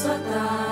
sua tarde.